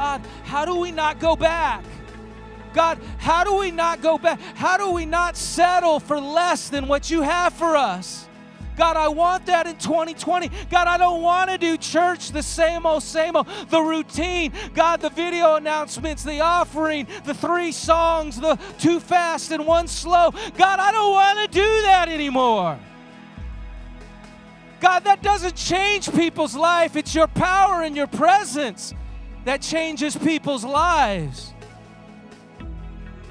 God, how do we not go back? God, how do we not go back? How do we not settle for less than what you have for us? God, I want that in 2020. God, I don't want to do church the same old, same old, the routine. God, the video announcements, the offering, the three songs, the two fast and one slow. God, I don't want to do that anymore. God, that doesn't change people's life. It's your power and your presence that changes people's lives.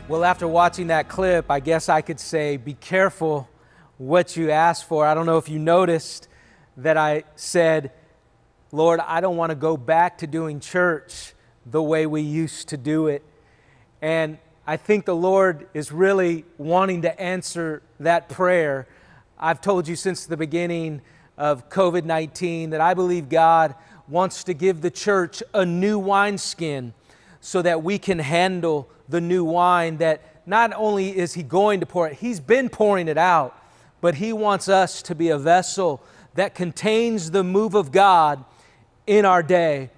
Well, after watching that clip, I guess I could say be careful what you ask for. I don't know if you noticed that I said, Lord, I don't want to go back to doing church the way we used to do it. And I think the Lord is really wanting to answer that prayer. I've told you since the beginning of COVID 19 that I believe God wants to give the church a new wineskin so that we can handle the new wine that not only is He going to pour it, He's been pouring it out, but He wants us to be a vessel that contains the move of God in our day.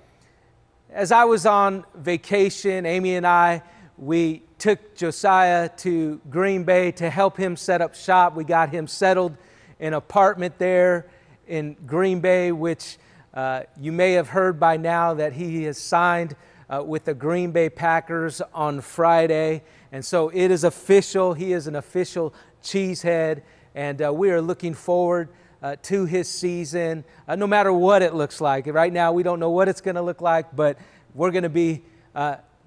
As I was on vacation, Amy and I, we took Josiah to Green Bay to help him set up shop. We got him settled in an apartment there in Green Bay, which uh, you may have heard by now that he has signed uh, with the Green Bay Packers on Friday. And so it is official. He is an official cheesehead. And uh, we are looking forward uh, to his season, uh, no matter what it looks like. Right now, we don't know what it's going to look like, but we're going to be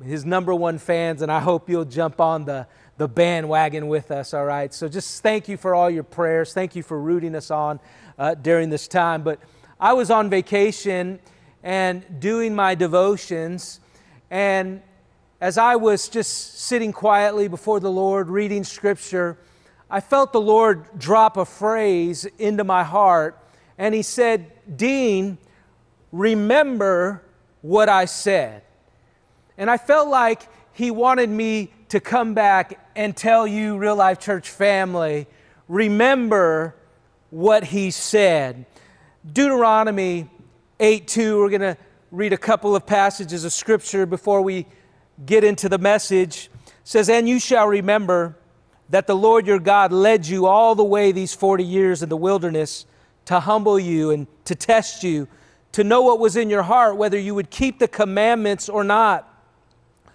his number one fans. And I hope you'll jump on the the bandwagon with us, all right? So just thank you for all your prayers. Thank you for rooting us on during this time. But I was on vacation and doing my devotions, and as I was just sitting quietly before the Lord, reading scripture, I felt the Lord drop a phrase into my heart, and He said, Dean, remember what I said. And I felt like He wanted me to come back and tell you, Real Life Church family, remember what he said. Deuteronomy 8 2, we're going to read a couple of passages of scripture before we get into the message. It says, And you shall remember that the Lord your God led you all the way these 40 years in the wilderness to humble you and to test you, to know what was in your heart, whether you would keep the commandments or not.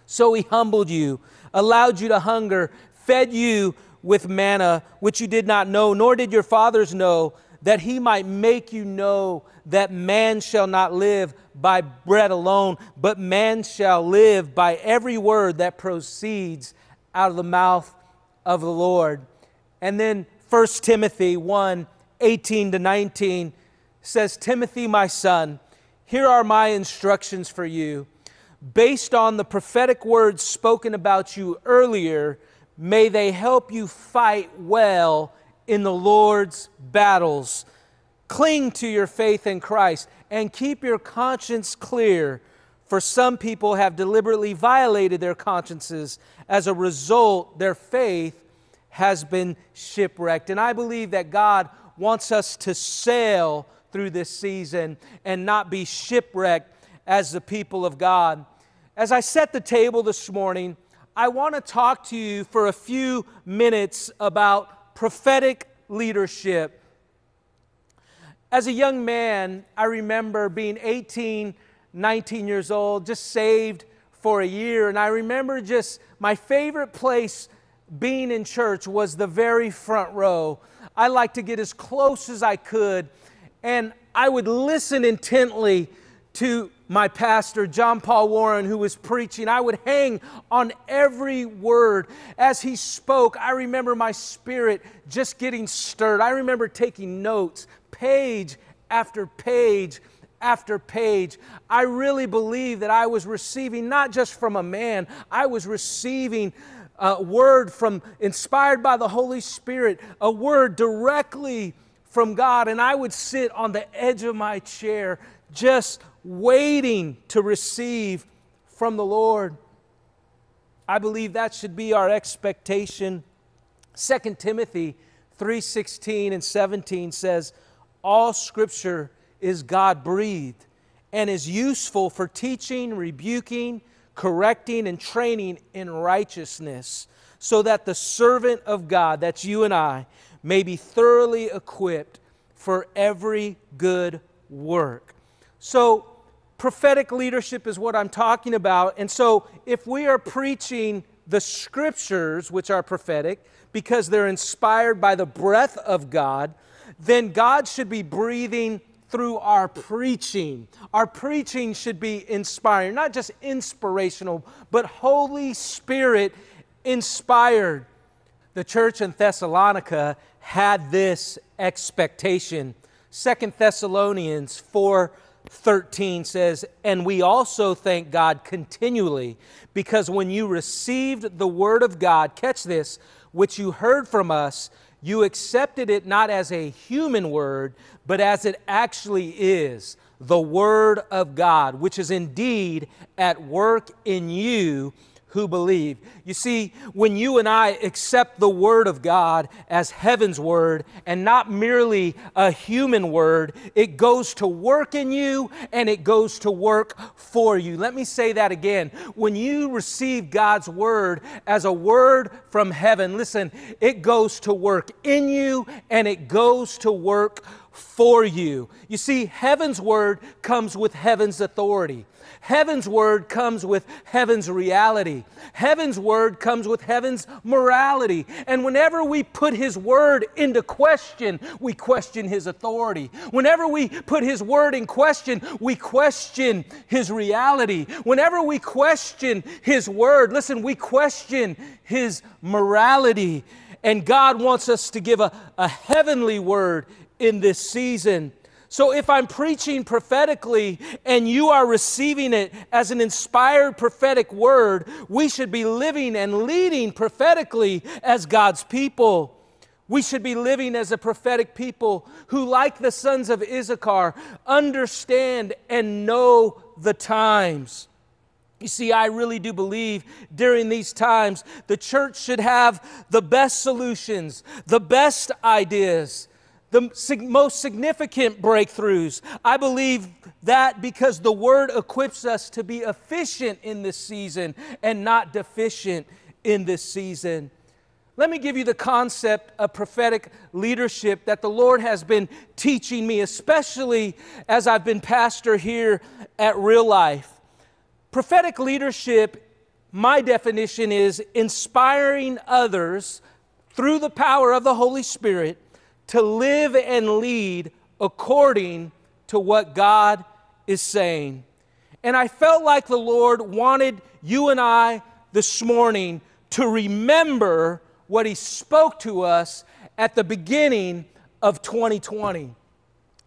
So he humbled you allowed you to hunger, fed you with manna, which you did not know, nor did your fathers know, that he might make you know that man shall not live by bread alone, but man shall live by every word that proceeds out of the mouth of the Lord. And then 1 Timothy 1 18 to 19 says, Timothy, my son, here are my instructions for you based on the prophetic words spoken about you earlier, may they help you fight well in the Lord's battles. Cling to your faith in Christ and keep your conscience clear, for some people have deliberately violated their consciences. As a result, their faith has been shipwrecked. And I believe that God wants us to sail through this season and not be shipwrecked as the people of God. As I set the table this morning, I want to talk to you for a few minutes about prophetic leadership. As a young man, I remember being 18, 19 years old, just saved for a year, and I remember just my favorite place being in church was the very front row. I liked to get as close as I could, and I would listen intently to my pastor, John Paul Warren, who was preaching. I would hang on every word as he spoke. I remember my spirit just getting stirred. I remember taking notes, page after page after page. I really believe that I was receiving not just from a man, I was receiving a word from inspired by the Holy Spirit, a word directly from God. And I would sit on the edge of my chair just waiting to receive from the Lord. I believe that should be our expectation. 2 Timothy 3:16 and 17 says, "All scripture is God-breathed and is useful for teaching, rebuking, correcting, and training in righteousness, so that the servant of God, that's you and I, may be thoroughly equipped for every good work. So, prophetic leadership is what I'm talking about. And so, if we are preaching the scriptures, which are prophetic, because they're inspired by the breath of God, then God should be breathing through our preaching. Our preaching should be inspiring, not just inspirational, but Holy Spirit inspired. The church in Thessalonica had this expectation. Second Thessalonians 4 13 says, And we also thank God continually, because when you received the word of God, catch this, which you heard from us, you accepted it not as a human word, but as it actually is the Word of God, which is indeed at work in you who believe. You see, when you and I accept the Word of God as heaven's Word and not merely a human Word, it goes to work in you and it goes to work for you. Let me say that again. When you receive God's Word as a Word from heaven, listen, it goes to work in you and it goes to work for you. You see, heaven's Word comes with heaven's authority. Heaven's word comes with heaven's reality. Heaven's word comes with heaven's morality. And whenever we put his word into question, we question his authority. Whenever we put his word in question, we question his reality. Whenever we question his word, listen, we question his morality. And God wants us to give a, a heavenly word in this season. So if I'm preaching prophetically and you are receiving it as an inspired prophetic word, we should be living and leading prophetically as God's people. We should be living as a prophetic people who, like the sons of Issachar, understand and know the times. You see, I really do believe during these times the church should have the best solutions, the best ideas, the most significant breakthroughs. I believe that because the Word equips us to be efficient in this season and not deficient in this season. Let me give you the concept of prophetic leadership that the Lord has been teaching me, especially as I've been pastor here at Real Life. Prophetic leadership, my definition is inspiring others through the power of the Holy Spirit to live and lead according to what God is saying. And I felt like the Lord wanted you and I this morning to remember what He spoke to us at the beginning of 2020.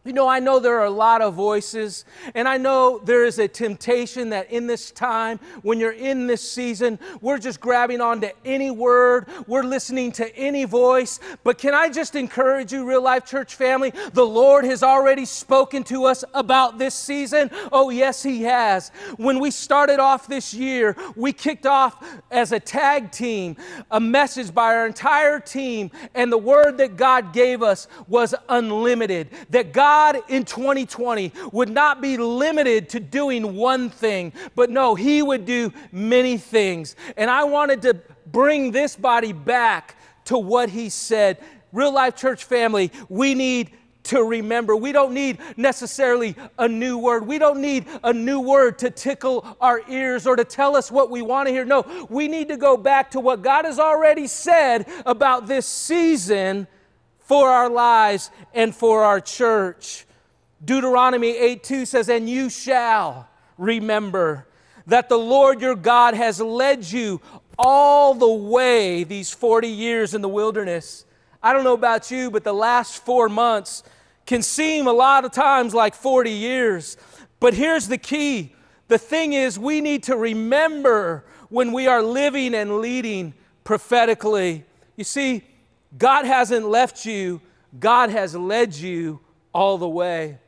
You know, I know there are a lot of voices, and I know there is a temptation that in this time, when you're in this season, we're just grabbing onto any word, we're listening to any voice. But can I just encourage you, real life church family? The Lord has already spoken to us about this season. Oh, yes, He has. When we started off this year, we kicked off as a tag team a message by our entire team, and the word that God gave us was unlimited. That God God in 2020 would not be limited to doing one thing, but no, He would do many things. And I wanted to bring this body back to what He said. Real life church family, we need to remember. We don't need necessarily a new word. We don't need a new word to tickle our ears or to tell us what we want to hear. No, we need to go back to what God has already said about this season for our lives and for our church. Deuteronomy 8 2 says, And you shall remember that the Lord your God has led you all the way these 40 years in the wilderness. I don't know about you, but the last four months can seem a lot of times like 40 years. But here's the key the thing is, we need to remember when we are living and leading prophetically. You see, God hasn't left you, God has led you all the way.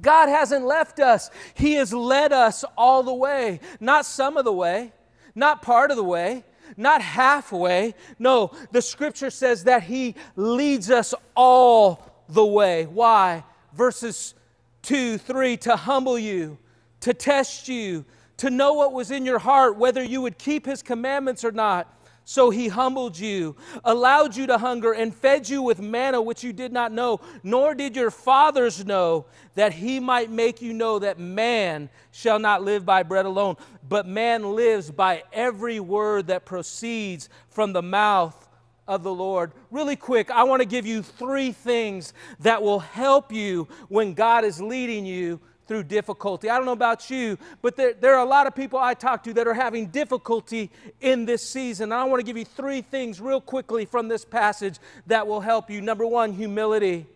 God hasn't left us, He has led us all the way. Not some of the way, not part of the way, not halfway. No, the scripture says that He leads us all the way. Why? Verses two, three, to humble you, to test you, to know what was in your heart, whether you would keep his commandments or not. So he humbled you, allowed you to hunger, and fed you with manna which you did not know, nor did your fathers know, that he might make you know that man shall not live by bread alone, but man lives by every word that proceeds from the mouth of the Lord. Really quick, I want to give you three things that will help you when God is leading you through difficulty. I don't know about you, but there, there are a lot of people I talk to that are having difficulty in this season. I want to give you three things real quickly from this passage that will help you. Number one, humility.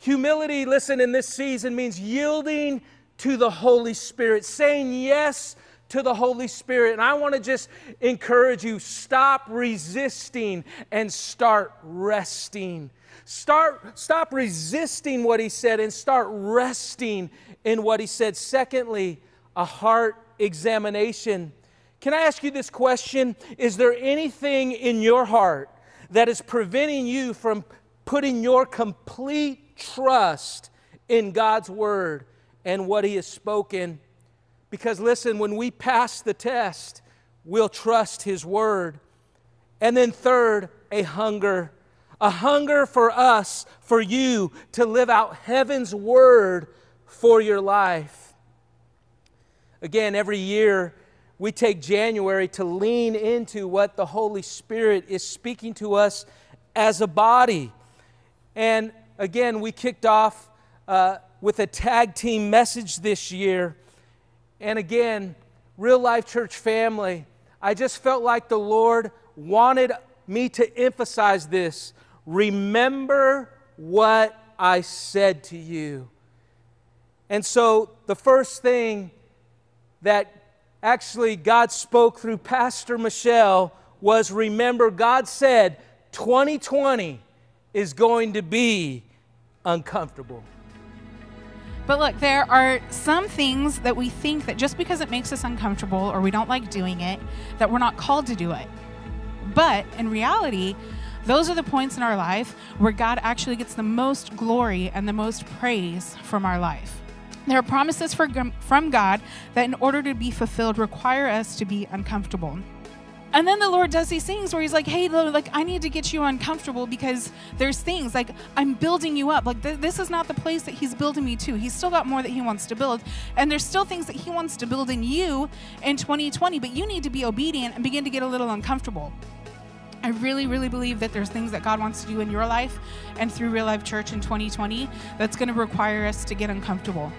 Humility, listen, in this season means yielding to the Holy Spirit, saying yes to the Holy Spirit. And I want to just encourage you stop resisting and start resting. Start, stop resisting what he said and start resting in what he said. Secondly, a heart examination. Can I ask you this question? Is there anything in your heart that is preventing you from putting your complete trust in God's word and what he has spoken? Because listen, when we pass the test, we'll trust His Word. And then, third, a hunger. A hunger for us, for you to live out heaven's Word for your life. Again, every year we take January to lean into what the Holy Spirit is speaking to us as a body. And again, we kicked off uh, with a tag team message this year and again, real life church family, I just felt like the Lord wanted me to emphasize this. Remember what I said to you. And so, the first thing that actually God spoke through Pastor Michelle was remember, God said 2020 is going to be uncomfortable. But look, there are some things that we think that just because it makes us uncomfortable or we don't like doing it, that we're not called to do it. But in reality, those are the points in our life where God actually gets the most glory and the most praise from our life. There are promises from God that, in order to be fulfilled, require us to be uncomfortable. And then the Lord does these things where He's like, hey, Lord, like, I need to get you uncomfortable because there's things like I'm building you up. Like, th- this is not the place that He's building me to. He's still got more that He wants to build. And there's still things that He wants to build in you in 2020, but you need to be obedient and begin to get a little uncomfortable. I really, really believe that there's things that God wants to do in your life and through Real Life Church in 2020 that's going to require us to get uncomfortable.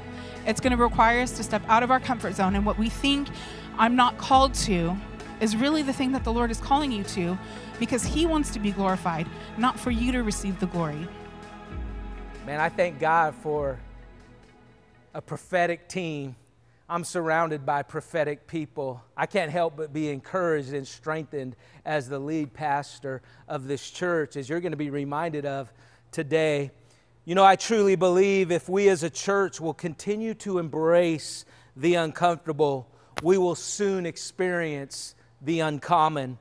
It's going to require us to step out of our comfort zone and what we think I'm not called to is really the thing that the Lord is calling you to because He wants to be glorified, not for you to receive the glory. Man, I thank God for a prophetic team. I'm surrounded by prophetic people. I can't help but be encouraged and strengthened as the lead pastor of this church, as you're going to be reminded of today. You know, I truly believe if we as a church will continue to embrace the uncomfortable, we will soon experience the uncommon.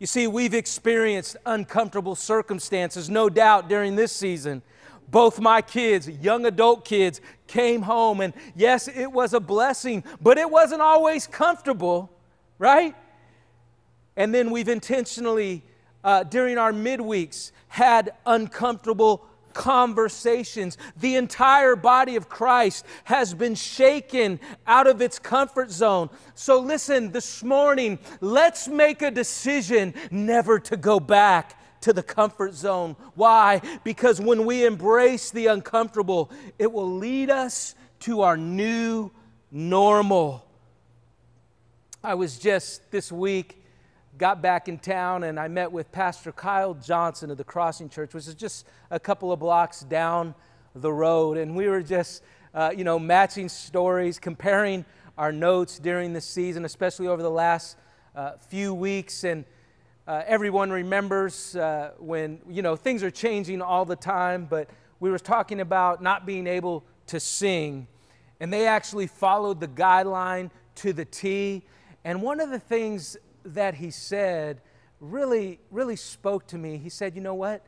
You see, we've experienced uncomfortable circumstances, no doubt, during this season. Both my kids, young adult kids, came home, and yes, it was a blessing, but it wasn't always comfortable, right? And then we've intentionally, uh, during our midweeks, had uncomfortable conversations. The entire body of Christ has been shaken out of its comfort zone. So, listen, this morning, let's make a decision never to go back to the comfort zone. Why? Because when we embrace the uncomfortable, it will lead us to our new normal. I was just this week got back in town and I met with Pastor Kyle Johnson of the Crossing Church, which is just a couple of blocks down the road. And we were just, uh, you know, matching stories, comparing our notes during the season, especially over the last uh, few weeks. And uh, everyone remembers uh, when, you know, things are changing all the time, but we were talking about not being able to sing. And they actually followed the guideline to the T. And one of the things that he said really, really spoke to me. He said, You know what?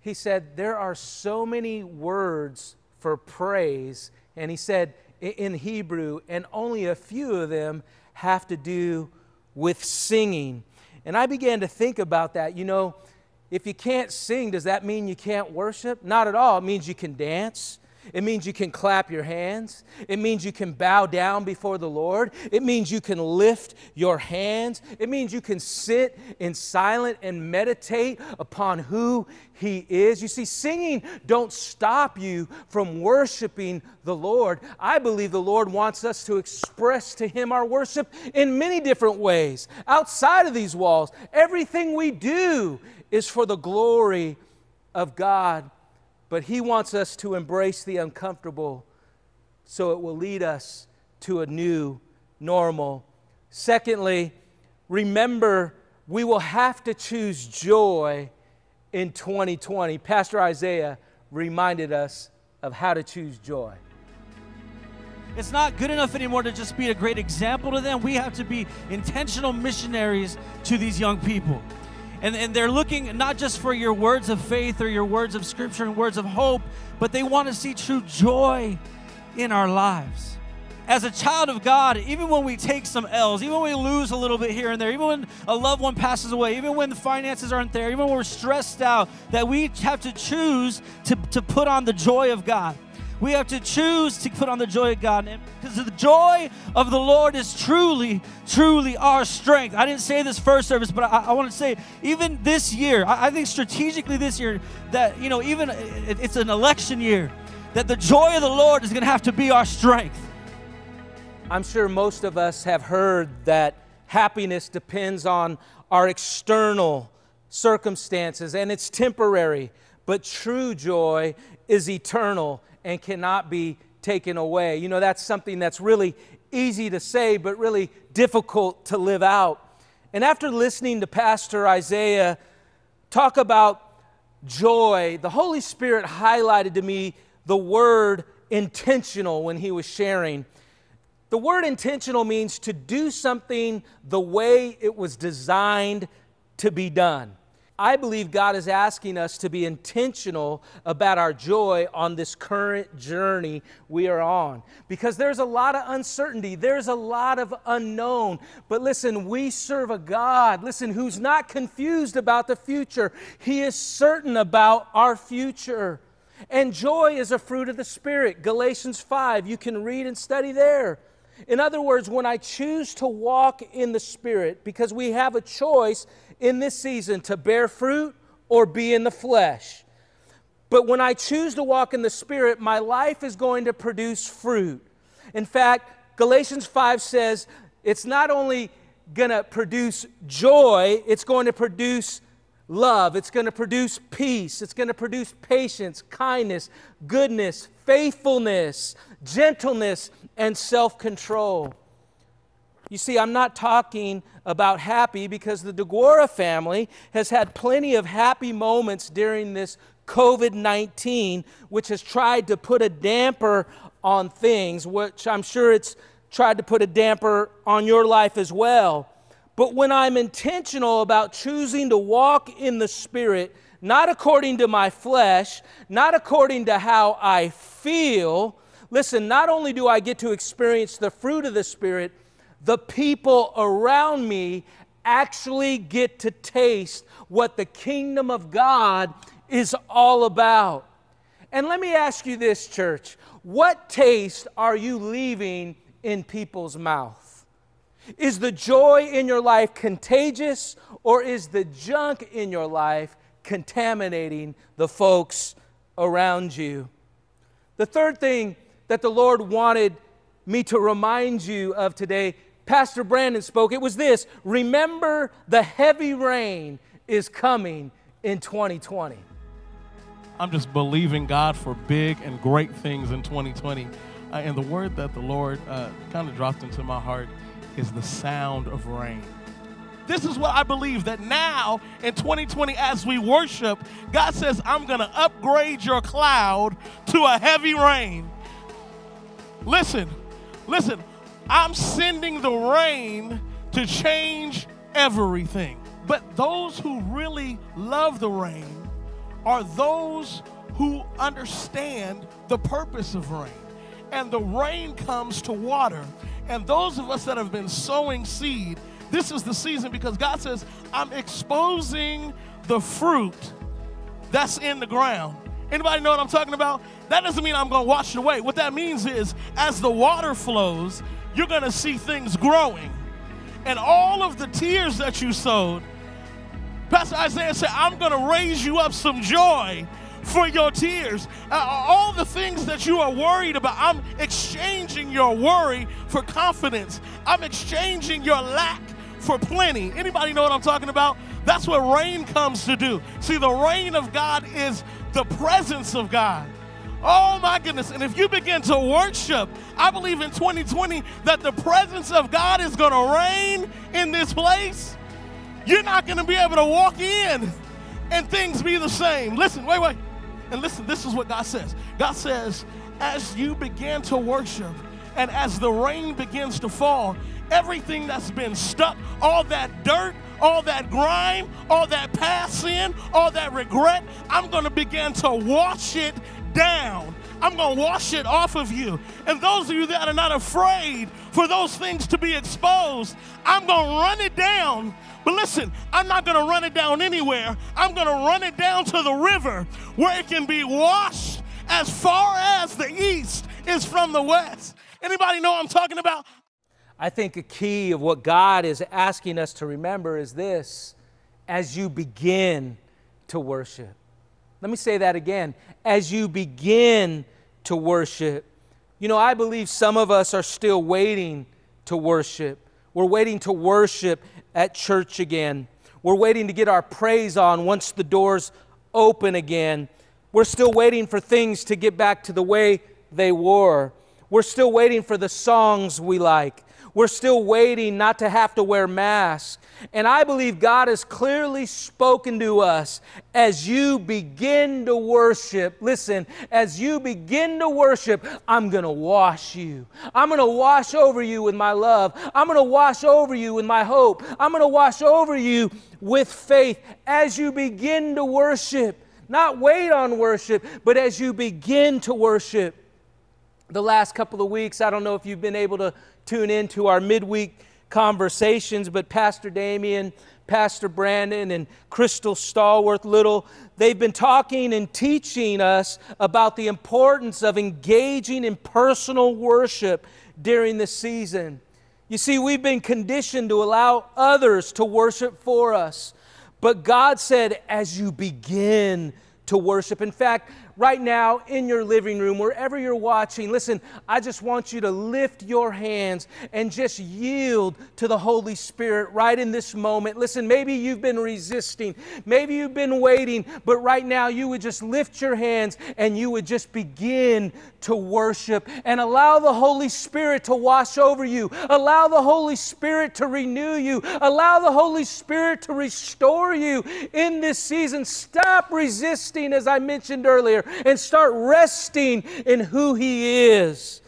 He said, There are so many words for praise. And he said in Hebrew, and only a few of them have to do with singing. And I began to think about that. You know, if you can't sing, does that mean you can't worship? Not at all. It means you can dance. It means you can clap your hands. It means you can bow down before the Lord. It means you can lift your hands. It means you can sit in silence and meditate upon who he is. You see, singing don't stop you from worshiping the Lord. I believe the Lord wants us to express to him our worship in many different ways. Outside of these walls, everything we do is for the glory of God but He wants us to embrace the uncomfortable so it will lead us to a new normal. Secondly, remember we will have to choose joy in 2020. Pastor Isaiah reminded us of how to choose joy. It's not good enough anymore to just be a great example to them. We have to be intentional missionaries to these young people. And, and they're looking not just for your words of faith or your words of scripture and words of hope, but they want to see true joy in our lives. As a child of God, even when we take some L's, even when we lose a little bit here and there, even when a loved one passes away, even when the finances aren't there, even when we're stressed out, that we have to choose to, to put on the joy of God. We have to choose to put on the joy of God. Because the joy of the Lord is truly, truly our strength. I didn't say this first service, but I, I want to say, even this year, I, I, think strategically this year, that, you know, even it, it's an election year, that the joy of the Lord is going to have to be our strength. I'm sure most of us have heard that happiness depends on our external circumstances and it's temporary, but true joy is eternal and cannot be taken away. You know, that's something that's really easy to say, but really difficult to live out. And after listening to Pastor Isaiah talk about joy, the Holy Spirit highlighted to me the word intentional when he was sharing. The word intentional means to do something the way it was designed to be done. I believe God is asking us to be intentional about our joy on this current journey we are on. Because there's a lot of uncertainty, there's a lot of unknown. But listen, we serve a God, listen, who's not confused about the future. He is certain about our future. And joy is a fruit of the Spirit. Galatians 5, you can read and study there. In other words, when I choose to walk in the Spirit, because we have a choice in this season to bear fruit or be in the flesh. But when I choose to walk in the Spirit, my life is going to produce fruit. In fact, Galatians 5 says it's not only going to produce joy, it's going to produce love, it's going to produce peace, it's going to produce patience, kindness, goodness, faithfulness, gentleness, and self control. You see, I'm not talking about happy because the DeGuara family has had plenty of happy moments during this COVID 19, which has tried to put a damper on things, which I'm sure it's tried to put a damper on your life as well. But when I'm intentional about choosing to walk in the Spirit, not according to my flesh, not according to how I feel, listen, not only do I get to experience the fruit of the Spirit, the people around me actually get to taste what the kingdom of God is all about. And let me ask you this, church what taste are you leaving in people's mouth? Is the joy in your life contagious, or is the junk in your life contaminating the folks around you? The third thing that the Lord wanted me to remind you of today Pastor Brandon spoke, it was this remember the heavy rain is coming in 2020. I'm just believing God for big and great things in 2020. Uh, and the word that the Lord uh, kind of dropped into my heart is the sound of rain. This is what I believe that now in 2020, as we worship, God says, I'm going to upgrade your cloud to a heavy rain. Listen, listen, I'm sending the rain to change everything. But those who really love the rain are those who understand the purpose of rain. And the rain comes to water. And those of us that have been sowing seed, this is the season because God says, I'm exposing the fruit that's in the ground. Anybody know what I'm talking about? That doesn't mean I'm going to wash it away. What that means is, as the water flows, you're going to see things growing. And all of the tears that you sowed, Pastor Isaiah said, I'm going to raise you up some joy for your tears. Uh, all the things that you are worried about, I'm exchanging your worry for confidence. I'm exchanging your lack for plenty. Anybody know what I'm talking about? That's what rain comes to do. See, the rain of God is the presence of God. Oh my goodness. And if you begin to worship, I believe in 2020 that the presence of God is going to reign in this place. You're not going to be able to walk in and things be the same. Listen, wait, wait. And listen, this is what God says God says, as you begin to worship and as the rain begins to fall, everything that's been stuck, all that dirt, all that grime, all that past sin, all that regret, I'm going to begin to wash it down. I'm going to wash it off of you. And those of you that are not afraid for those things to be exposed, I'm going to run it down. But listen, I'm not going to run it down anywhere. I'm going to run it down to the river where it can be washed as far as the east is from the west. Anybody know what I'm talking about? I think a key of what God is asking us to remember is this as you begin to worship. Let me say that again. As you begin to worship, you know, I believe some of us are still waiting to worship. We're waiting to worship at church again. We're waiting to get our praise on once the doors open again. We're still waiting for things to get back to the way they were. We're still waiting for the songs we like. We're still waiting not to have to wear masks. And I believe God has clearly spoken to us as you begin to worship. Listen, as you begin to worship, I'm going to wash you. I'm going to wash over you with my love. I'm going to wash over you with my hope. I'm going to wash over you with faith as you begin to worship. Not wait on worship, but as you begin to worship. The last couple of weeks, I don't know if you've been able to tune in to our midweek conversations, but Pastor Damien, Pastor Brandon, and Crystal Stallworth Little, they've been talking and teaching us about the importance of engaging in personal worship during the season. You see, we've been conditioned to allow others to worship for us. But God said, as you begin to worship. In fact, right now in your living room, wherever you're watching, listen, I just want you to lift your hands and just yield to the Holy Spirit right in this moment. Listen, maybe you've been resisting, maybe you've been waiting, but right now you would just lift your hands and you would just begin to worship and allow the Holy Spirit to wash over you, allow the Holy Spirit to renew you, allow the Holy Spirit to restore you in this season. Stop resisting, as I mentioned earlier and start resting in who He is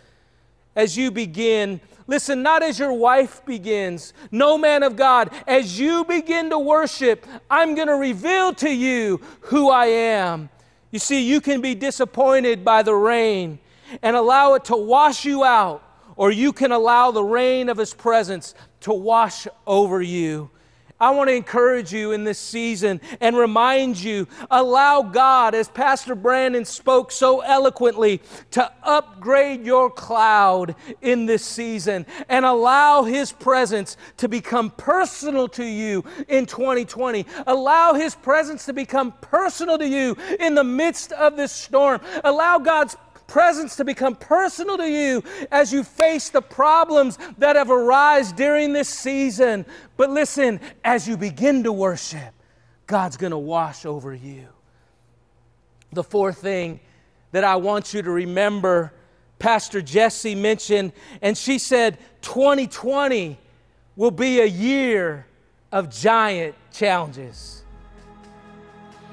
as you begin. Listen, not as your wife begins. No man of God, as you begin to worship, I'm going to reveal to you who I am. You see, you can be disappointed by the rain and allow it to wash you out, or you can allow the rain of His presence to wash over you. I want to encourage you in this season and remind you allow God, as Pastor Brandon spoke so eloquently, to upgrade your cloud in this season and allow His presence to become personal to you in 2020. Allow His presence to become personal to you in the midst of this storm. Allow God's presence to become personal to you as you face the problems that have arisen during this season. But listen, as you begin to worship, God's going to wash over you. The fourth thing that I want you to remember, Pastor Jesse mentioned, and she said 2020 will be a year of giant challenges.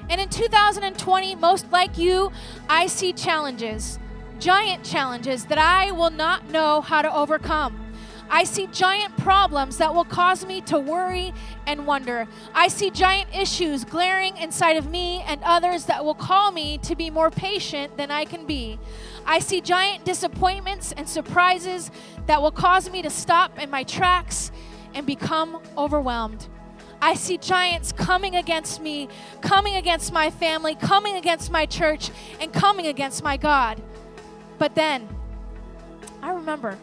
And in 2020, most like you, I see challenges, giant challenges that I will not know how to overcome. I see giant problems that will cause me to worry and wonder. I see giant issues glaring inside of me and others that will call me to be more patient than I can be. I see giant disappointments and surprises that will cause me to stop in my tracks and become overwhelmed. I see giants coming against me, coming against my family, coming against my church, and coming against my God. But then I remember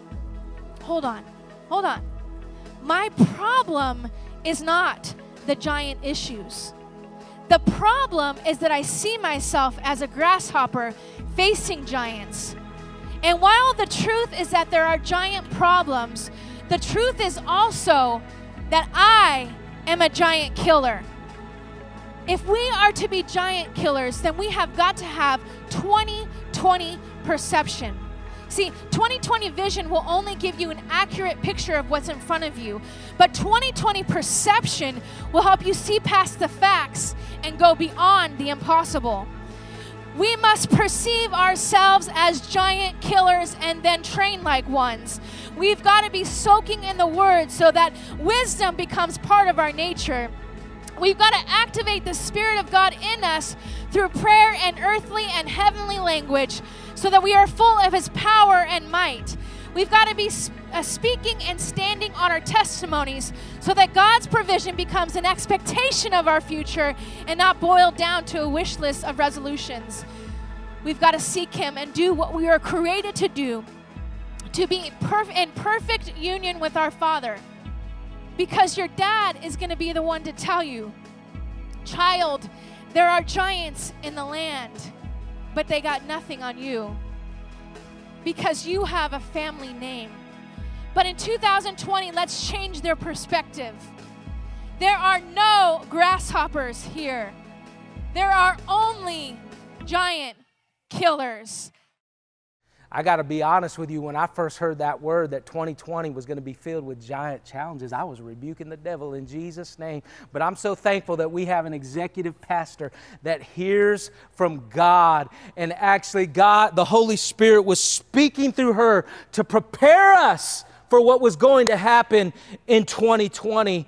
hold on, hold on. My problem is not the giant issues. The problem is that I see myself as a grasshopper facing giants. And while the truth is that there are giant problems, the truth is also that I am a giant killer. If we are to be giant killers, then we have got to have 2020 perception. See, 2020 vision will only give you an accurate picture of what's in front of you, but 2020 perception will help you see past the facts and go beyond the impossible. We must perceive ourselves as giant killers and then train like ones. We've got to be soaking in the word so that wisdom becomes part of our nature. We've got to activate the Spirit of God in us through prayer and earthly and heavenly language so that we are full of His power and might. We've got to be uh, speaking and standing on our testimonies so that God's provision becomes an expectation of our future and not boiled down to a wish list of resolutions. We've got to seek Him and do what we are created to do to be perf- in perfect union with our Father. Because your dad is going to be the one to tell you, child, there are giants in the land but they got nothing on you because you have a family name. But in 2020, let's change their perspective. There are no grasshoppers here, there are only giant killers. I got to be honest with you, when I first heard that word that 2020 was going to be filled with giant challenges, I was rebuking the devil in Jesus' name. But I'm so thankful that we have an executive pastor that hears from God. And actually, God, the Holy Spirit, was speaking through her to prepare us for what was going to happen in 2020.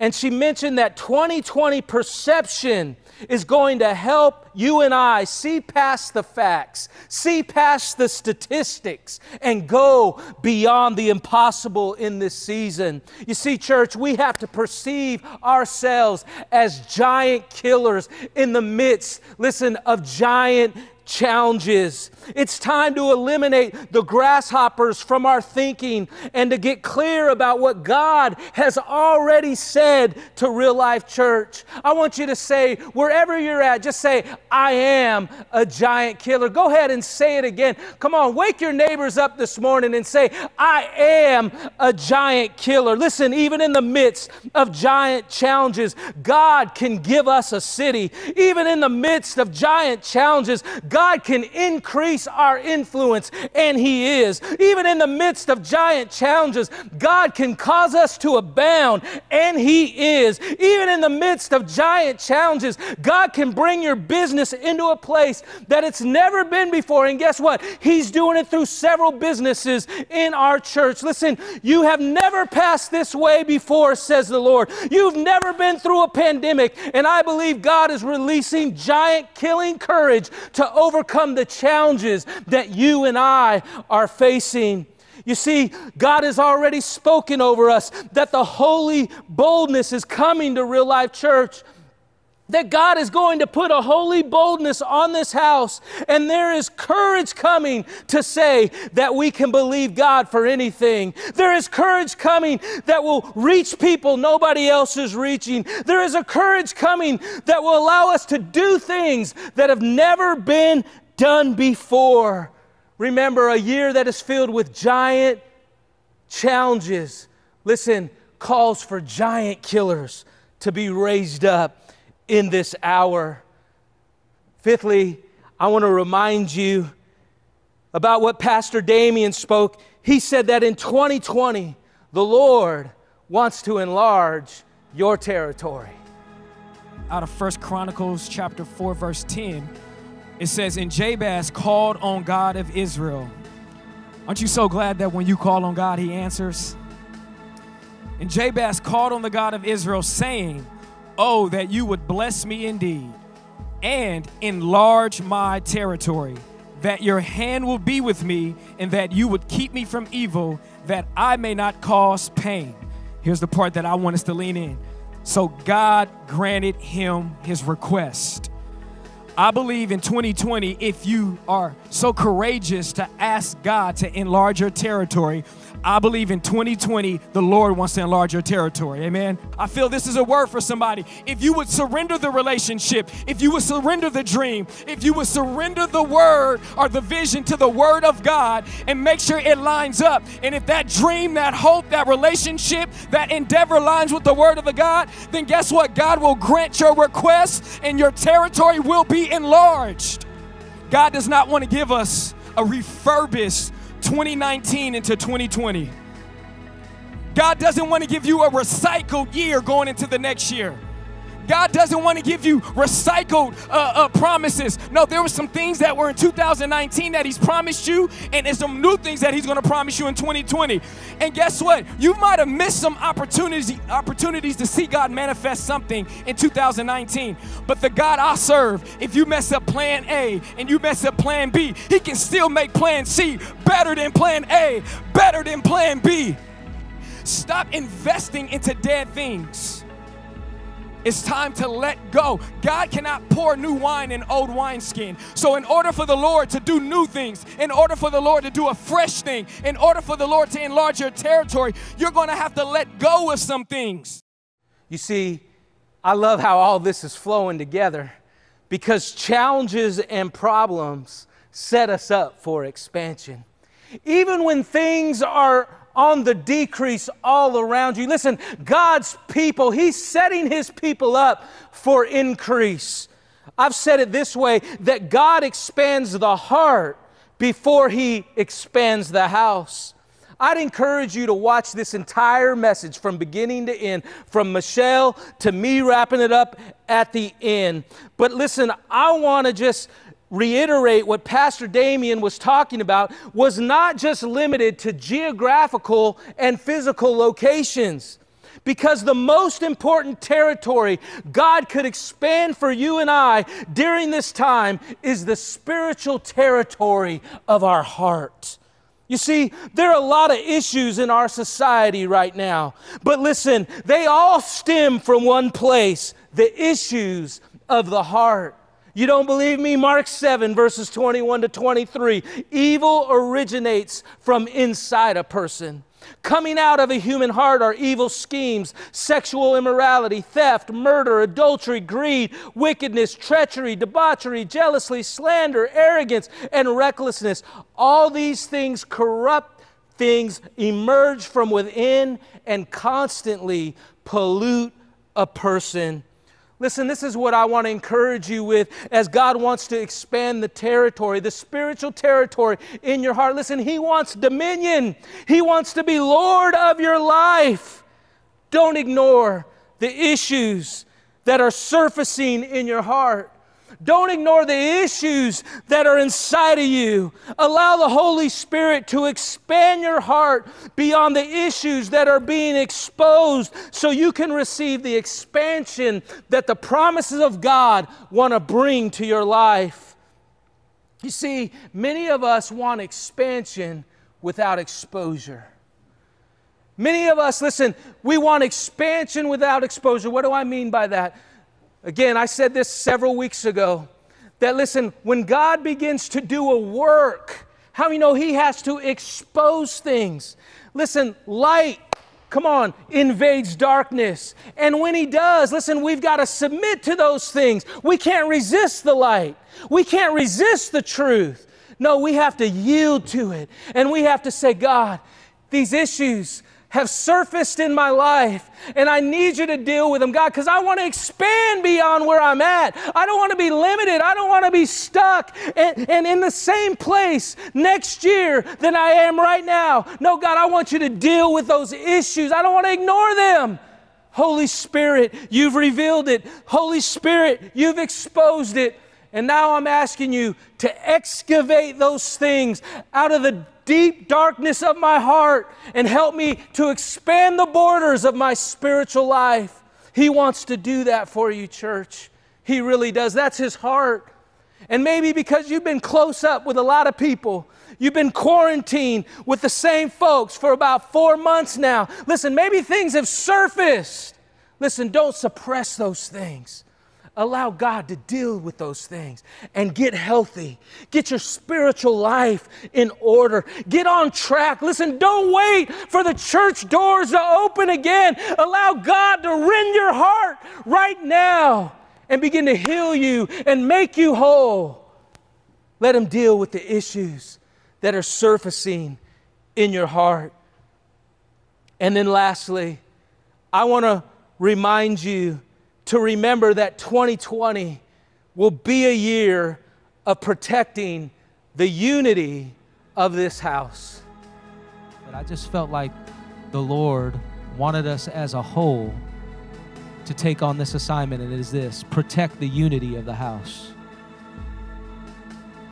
And she mentioned that 2020 perception is going to help you and I see past the facts, see past the statistics, and go beyond the impossible in this season. You see, church, we have to perceive ourselves as giant killers in the midst, listen, of giant challenges. It's time to eliminate the grasshoppers from our thinking and to get clear about what God has already said to real life church. I want you to say, wherever you're at, just say, I am a giant killer. Go ahead and say it again. Come on, wake your neighbors up this morning and say, I am a giant killer. Listen, even in the midst of giant challenges, God can give us a city. Even in the midst of giant challenges, God God can increase our influence, and He is. Even in the midst of giant challenges, God can cause us to abound, and He is. Even in the midst of giant challenges, God can bring your business into a place that it's never been before. And guess what? He's doing it through several businesses in our church. Listen, you have never passed this way before, says the Lord. You've never been through a pandemic, and I believe God is releasing giant killing courage to overcome the challenges that you and I are facing. You see, God has already spoken over us that the holy boldness is coming to real life church that God is going to put a holy boldness on this house, and there is courage coming to say that we can believe God for anything. There is courage coming that will reach people nobody else is reaching. There is a courage coming that will allow us to do things that have never been done before. Remember, a year that is filled with giant challenges, listen, calls for giant killers to be raised up in this hour. Fifthly, I want to remind you about what Pastor Damien spoke. He said that in 2020, the Lord wants to enlarge your territory. Out of First Chronicles chapter 4 verse 10, it says, "And Jabez called on God of Israel." Aren't you so glad that when you call on God, he answers? And Jabez called on the God of Israel, saying, Oh, that you would bless me indeed and enlarge my territory, that your hand will be with me, and that you would keep me from evil, that I may not cause pain. Here's the part that I want us to lean in. So God granted him his request. I believe in 2020, if you are so courageous to ask God to enlarge your territory, I believe in 2020, the Lord wants to enlarge your territory. Amen. I feel this is a word for somebody. If you would surrender the relationship, if you would surrender the dream, if you would surrender the word or the vision to the word of God and make sure it lines up. And if that dream, that hope, that relationship, that endeavor lines with the word of the God, then guess what? God will grant your request and your territory will be enlarged. God does not want to give us a refurbished 2019 into 2020. God doesn't want to give you a recycled year going into the next year. God doesn't want to give you recycled uh, uh, promises. No, there were some things that were in 2019 that He's promised you, and there's some new things that He's going to promise you in 2020. And guess what? You might have missed some opportunities opportunities to see God manifest something in 2019. But the God I serve, if you mess up Plan A and you mess up Plan B, He can still make Plan C better than Plan A, better than Plan B. Stop investing into dead things. It's time to let go. God cannot pour new wine in old wineskin. So, in order for the Lord to do new things, in order for the Lord to do a fresh thing, in order for the Lord to enlarge your territory, you're going to have to let go of some things. You see, I love how all this is flowing together because challenges and problems set us up for expansion. Even when things are on the decrease all around you. Listen, God's people, He's setting His people up for increase. I've said it this way that God expands the heart before He expands the house. I'd encourage you to watch this entire message from beginning to end, from Michelle to me wrapping it up at the end. But listen, I want to just reiterate what Pastor Damien was talking about was not just limited to geographical and physical locations. Because the most important territory God could expand for you and I during this time is the spiritual territory of our heart. You see, there are a lot of issues in our society right now. But listen, they all stem from one place the issues of the heart. You don't believe me? Mark 7, verses 21 to 23. Evil originates from inside a person. Coming out of a human heart are evil schemes, sexual immorality, theft, murder, adultery, greed, wickedness, treachery, debauchery, jealousy, slander, arrogance, and recklessness. All these things, corrupt things, emerge from within and constantly pollute a person Listen, this is what I want to encourage you with as God wants to expand the territory, the spiritual territory in your heart. Listen, He wants dominion, He wants to be Lord of your life. Don't ignore the issues that are surfacing in your heart. Don't ignore the issues that are inside of you. Allow the Holy Spirit to expand your heart beyond the issues that are being exposed so you can receive the expansion that the promises of God want to bring to your life. You see, many of us want expansion without exposure. Many of us, listen, we want expansion without exposure. What do I mean by that? Again, I said this several weeks ago that listen, when God begins to do a work, how you know He has to expose things? Listen, light, come on, invades darkness. And when He does, listen, we've got to submit to those things. We can't resist the light, we can't resist the truth. No, we have to yield to it. And we have to say, God, these issues, have surfaced in my life, and I need you to deal with them, God, because I want to expand beyond where I'm at. I don't want to be limited. I don't want to be stuck and, and in the same place next year than I am right now. No, God, I want you to deal with those issues. I don't want to ignore them. Holy Spirit, you've revealed it. Holy Spirit, you've exposed it. And now I'm asking you to excavate those things out of the deep darkness of my heart and help me to expand the borders of my spiritual life. He wants to do that for you, church. He really does. That's His heart. And maybe because you've been close up with a lot of people, you've been quarantined with the same folks for about four months now. Listen, maybe things have surfaced. Listen, don't suppress those things. Allow God to deal with those things and get healthy. Get your spiritual life in order. Get on track. Listen, don't wait for the church doors to open again. Allow God to rend your heart right now and begin to heal you and make you whole. Let Him deal with the issues that are surfacing in your heart. And then, lastly, I want to remind you to remember that 2020 will be a year of protecting the unity of this house. But I just felt like the Lord wanted us as a whole to take on this assignment, and it is this protect the unity of the house.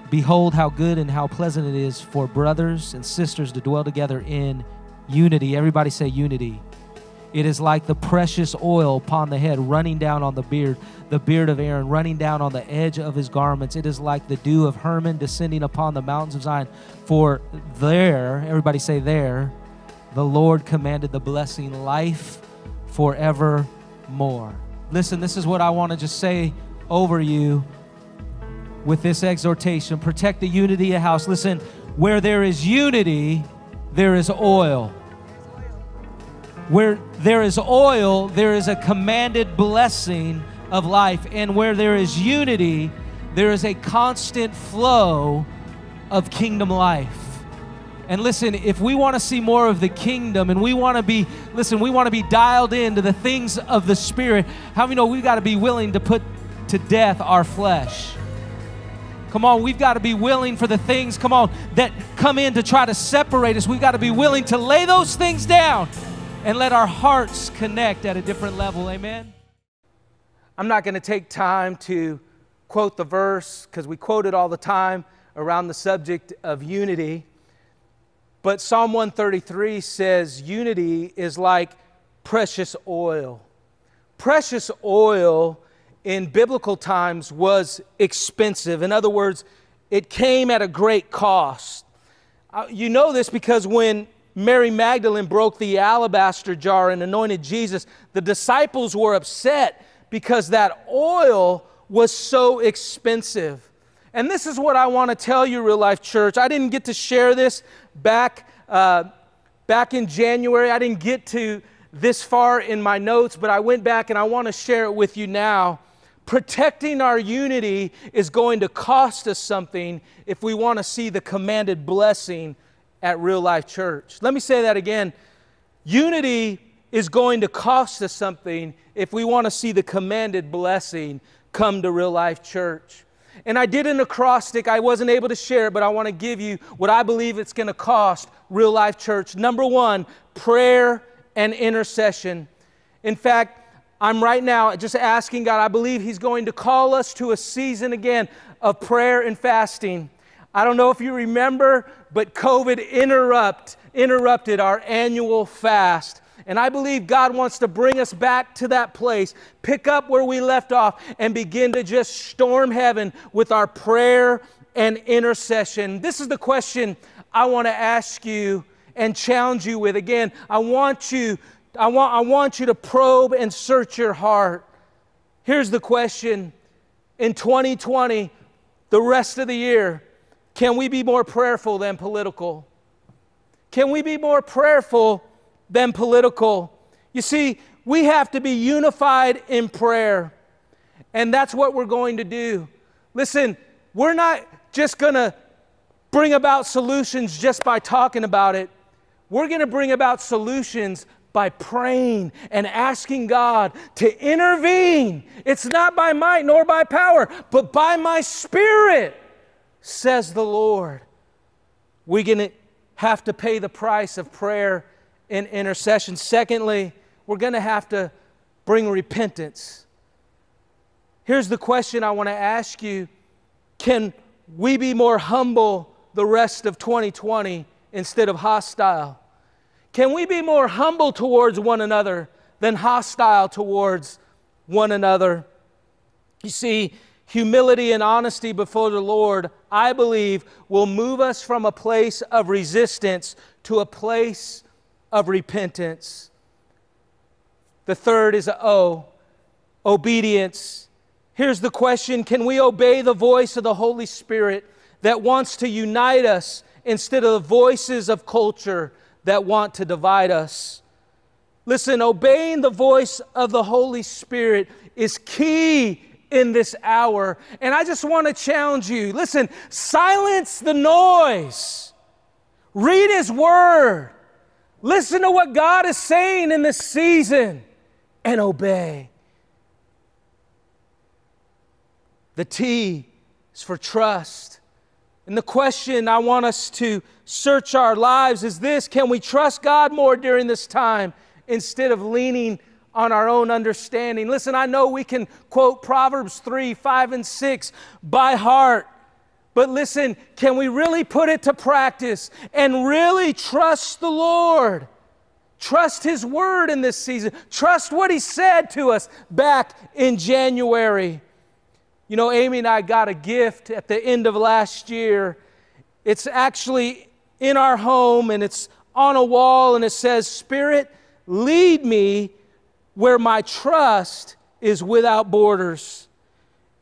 Behold, how good and how pleasant it is for brothers and sisters to dwell together in unity. Everybody say unity. It is like the precious oil upon the head running down on the beard, the beard of Aaron running down on the edge of his garments. It is like the dew of Hermon descending upon the mountains of Zion. For there, everybody say there, the Lord commanded the blessing, life forever more. Listen, this is what I want to just say over you with this exhortation protect the unity of the house. Listen, where there is unity, there is oil. Where there is oil, there is a commanded blessing of life. And where there is unity, there is a constant flow of kingdom life. And listen, if we want to see more of the kingdom and we want to be, listen, we want to be dialed into the things of the Spirit, how many know we've got to be willing to put to death our flesh? Come on, we've got to be willing for the things, come on, that come in to try to separate us. We've got to be willing to lay those things down and let our hearts connect at a different level. Amen. I'm not going to take time to quote the verse because we quote it all the time around the subject of unity. But Psalm 133 says unity is like precious oil. Precious oil in biblical times was expensive. In other words, it came at a great cost. Uh, you know this because when Mary Magdalene broke the alabaster jar and anointed Jesus, the disciples were upset because that oil was so expensive. And this is what I want to tell you, Real Life Church. I didn't get to share this back, uh, back in January. I didn't get to this far in my notes, but I went back and I want to share it with you now. Protecting our unity is going to cost us something if we want to see the commanded blessing at Real Life Church. Let me say that again. Unity is going to cost us something if we want to see the commanded blessing come to Real Life Church. And I did an acrostic. I wasn't able to share it, but I want to give you what I believe it's going to cost Real Life Church. Number one, prayer and intercession. In fact, I'm right now just asking God, I believe He's going to call us to a season again of prayer and fasting. I don't know if you remember, but COVID interrupt, interrupted our annual fast. And I believe God wants to bring us back to that place, pick up where we left off, and begin to just storm heaven with our prayer and intercession. This is the question I want to ask you and challenge you with. Again, I want you, I want, I want you to probe and search your heart. Here's the question in 2020, the rest of the year, can we be more prayerful than political? Can we be more prayerful than political. You see, we have to be unified in prayer, and that's what we're going to do. Listen, we're not just going to bring about solutions just by talking about it. We're going to bring about solutions by praying and asking God to intervene. It's not by might nor by power, but by my spirit, says the Lord. We're going to have to pay the price of prayer and intercession. Secondly, we're going to have to bring repentance. Here's the question I want to ask you Can we be more humble the rest of 2020 instead of hostile? Can we be more humble towards one another than hostile towards one another? You see, humility and honesty before the Lord, I believe, will move us from a place of resistance to a place of repentance. The third is O, obedience. Here's the question Can we obey the voice of the Holy Spirit that wants to unite us instead of the voices of culture that want to divide us? Listen, obeying the voice of the Holy Spirit is key in this hour. And I just want to challenge you listen, silence the noise, read His Word, listen to what God is saying in this season, and obey. The T is for trust. And the question I want us to search our lives is this Can we trust God more during this time instead of leaning on our own understanding? Listen, I know we can quote Proverbs 3, 5, and 6 by heart. But listen, can we really put it to practice and really trust the Lord? Trust His word in this season. Trust what He said to us back in January. You know, Amy and I got a gift at the end of last year. It's actually in our home and it's on a wall and it says, Spirit, lead me where my trust is without borders.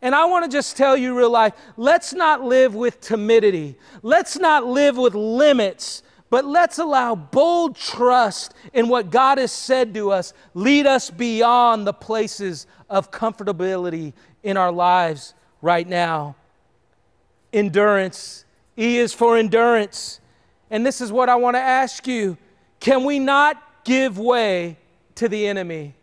And I want to just tell you, real life, let's not live with timidity. Let's not live with limits, but let's allow bold trust in what God has said to us lead us beyond the places of comfortability in our lives right now. Endurance. E is for endurance. And this is what I want to ask you Can we not give way to the enemy?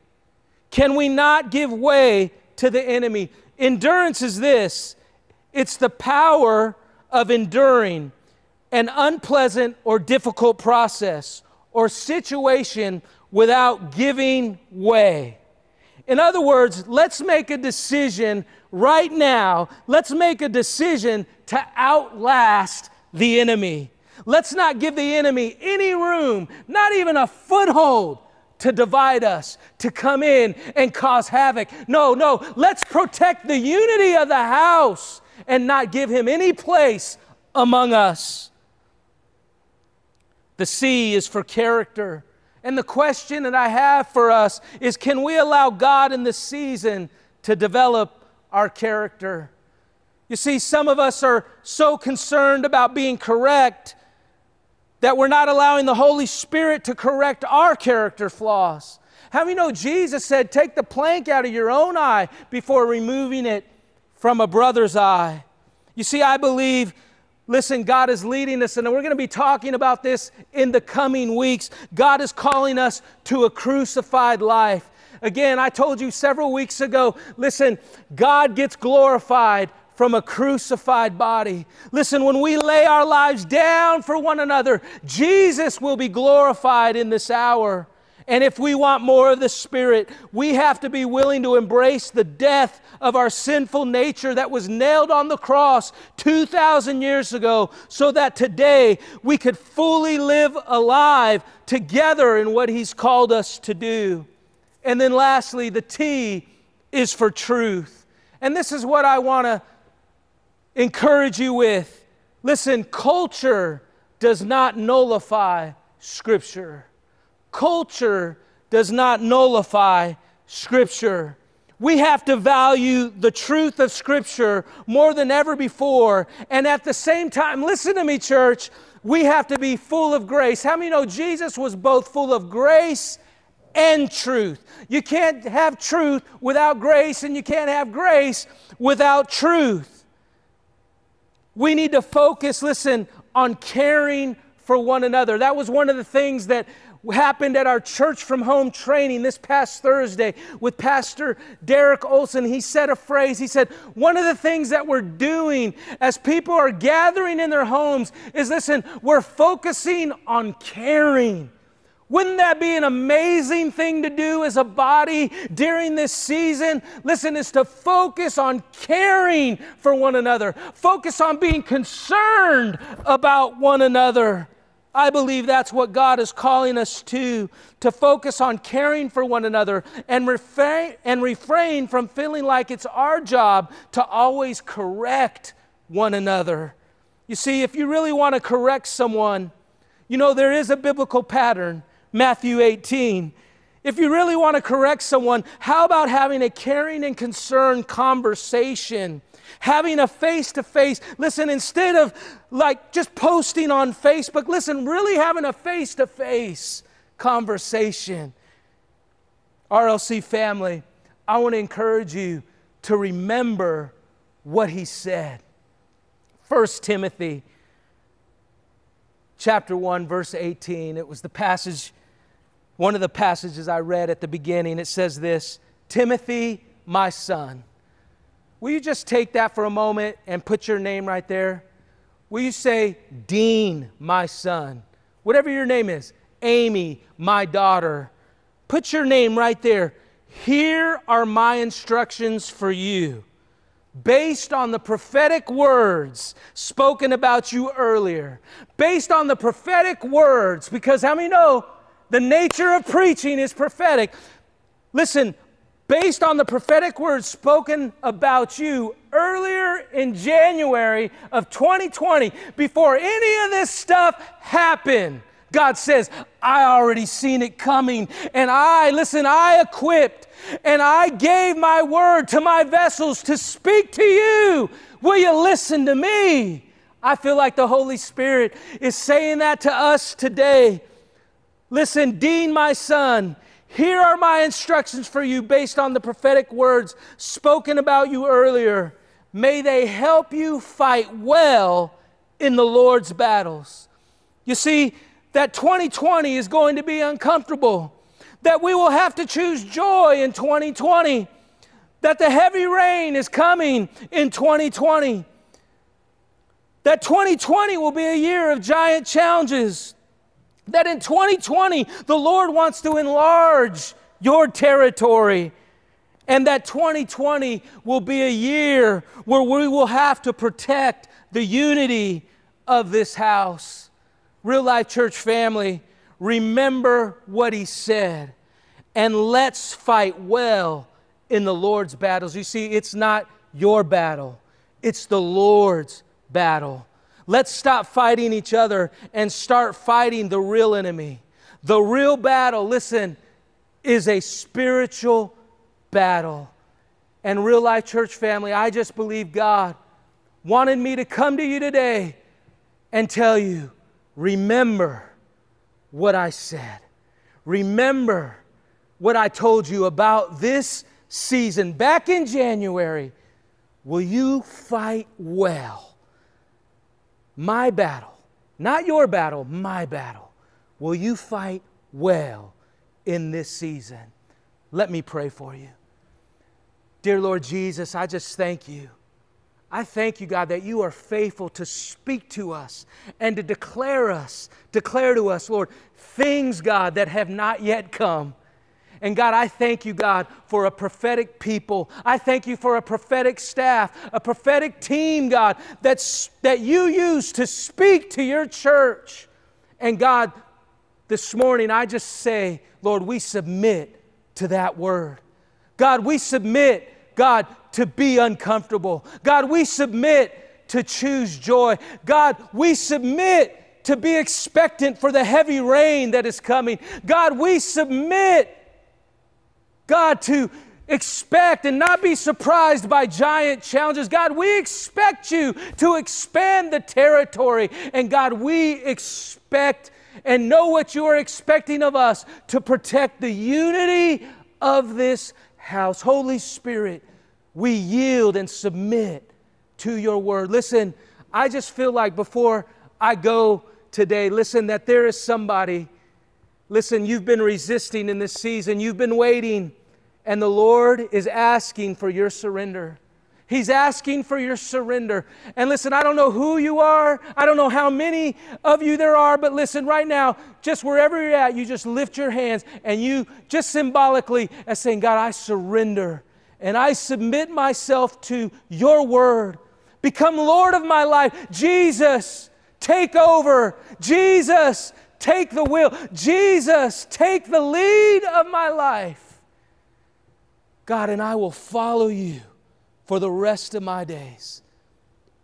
Can we not give way to the enemy? Endurance is this it's the power of enduring an unpleasant or difficult process or situation without giving way. In other words, let's make a decision right now. Let's make a decision to outlast the enemy. Let's not give the enemy any room, not even a foothold to divide us, to come in and cause havoc. No, no, let's protect the unity of the house and not give him any place among us. The C is for character. And the question that I have for us is can we allow God in this season to develop our character? You see, some of us are so concerned about being correct that we're not allowing the Holy Spirit to correct our character flaws. How many know Jesus said, Take the plank out of your own eye before removing it from a brother's eye? You see, I believe Listen, God is leading us, and we're going to be talking about this in the coming weeks. God is calling us to a crucified life. Again, I told you several weeks ago listen, God gets glorified from a crucified body. Listen, when we lay our lives down for one another, Jesus will be glorified in this hour. And if we want more of the Spirit, we have to be willing to embrace the death of our sinful nature that was nailed on the cross 2,000 years ago so that today we could fully live alive together in what He's called us to do. And then lastly, the T is for truth. And this is what I want to encourage you with. Listen, culture does not nullify Scripture. Culture does not nullify Scripture. We have to value the truth of Scripture more than ever before. And at the same time, listen to me, church, we have to be full of grace. How many know Jesus was both full of grace and truth? You can't have truth without grace, and you can't have grace without truth. We need to focus, listen, on caring for one another. That was one of the things that happened at our church from home training this past Thursday with Pastor Derek Olson. He said a phrase. He said, One of the things that we're doing as people are gathering in their homes is listen, we're focusing on caring. Wouldn't that be an amazing thing to do as a body during this season? Listen, is to focus on caring for one another, focus on being concerned about one another. I believe that's what God is calling us to, to focus on caring for one another and refrain, and refrain from feeling like it's our job to always correct one another. You see, if you really want to correct someone, you know, there is a biblical pattern, Matthew 18. If you really want to correct someone, how about having a caring and concerned conversation? Having a face to face. Listen, instead of like just posting on Facebook, listen, really having a face to face conversation. RLC family, I want to encourage you to remember what he said. 1 Timothy chapter 1 verse 18. It was the passage one of the passages I read at the beginning. It says this, Timothy, my son. Will you just take that for a moment and put your name right there? Will you say, Dean, my son? Whatever your name is, Amy, my daughter. Put your name right there. Here are my instructions for you based on the prophetic words spoken about you earlier. Based on the prophetic words, because how many know the nature of preaching is prophetic? Listen, based on the prophetic words spoken about you earlier in January of 2020, before any of this stuff happened. God says, I already seen it coming, and I, listen, I equipped and I gave my word to my vessels to speak to you. Will you listen to me? I feel like the Holy Spirit is saying that to us today. Listen, Dean, my son, here are my instructions for you based on the prophetic words spoken about you earlier. May they help you fight well in the Lord's battles. You see, that 2020 is going to be uncomfortable that we will have to choose joy in 2020, that the heavy rain is coming in 2020, that 2020 will be a year of giant challenges, that in 2020 the Lord wants to enlarge your territory. And that 2020 will be a year where we will have to protect the unity of this house. Real life church family, remember what he said, and let's fight well in the Lord's battles. You see, it's not your battle, it's the Lord's battle. Let's stop fighting each other and start fighting the real enemy. The real battle, listen, is a spiritual battle. And real life church family, I just believe God wanted me to come to you today and tell you remember what I said. Remember what I told you about this season back in January. Will you fight well? My battle, not your battle, my battle. Will you fight well in this season? Let me pray for you. Dear Lord Jesus, I just thank you I thank you, God, that you are faithful to speak to us and to declare us, declare to us, Lord, things, God, that have not yet come. And God, I thank you, God, for a prophetic people. I thank you for a prophetic staff, a prophetic team, God, that's, that you use to speak to your church. And God, this morning I just say, Lord, we submit to that word. God, we submit, God, to be uncomfortable. God, we submit to choose joy. God, we submit to be expectant for the heavy rain that is coming. God, we submit, God, to expect and not be surprised by giant challenges. God, we expect you to expand the territory. And God, we expect and know what you are expecting of us to protect the unity of this house. Holy Spirit, we yield and submit to your word. Listen, I just feel like before I go today, listen, that there is somebody, listen, you've been resisting in this season, you've been waiting, and the Lord is asking for your surrender. He's asking for your surrender. And listen, I don't know who you are. I don't know how many of you there are, but listen, right now, just wherever you're at, you just lift your hands and you just symbolically as saying, God, I surrender and I submit myself to your word. Become Lord of my life. Jesus, take over. Jesus, take the wheel. Jesus, take the lead of my life. God, and I will follow you for the rest of my days.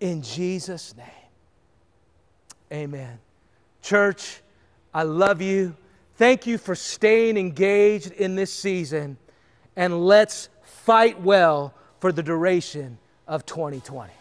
In Jesus' name. Amen. Church, I love you. Thank you for staying engaged in this season. And let's fight well for the duration of 2020.